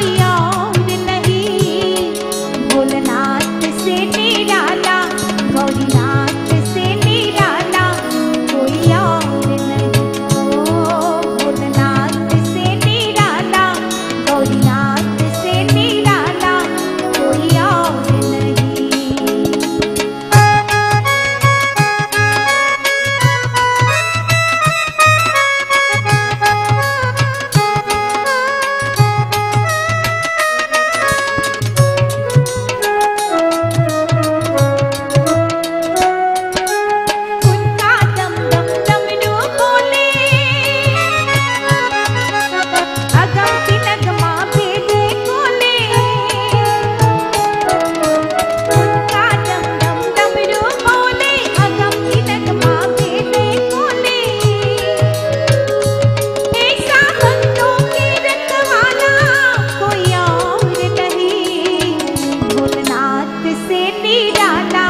yeah. sini datang